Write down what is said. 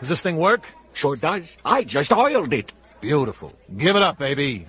Does this thing work? Sure does. I just oiled it. Beautiful. Give it up, baby.